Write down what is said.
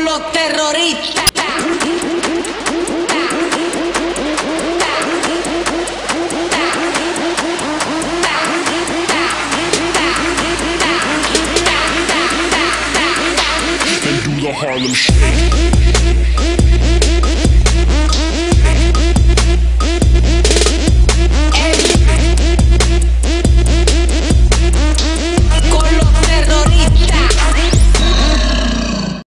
con los terroristas. Harlem Shake.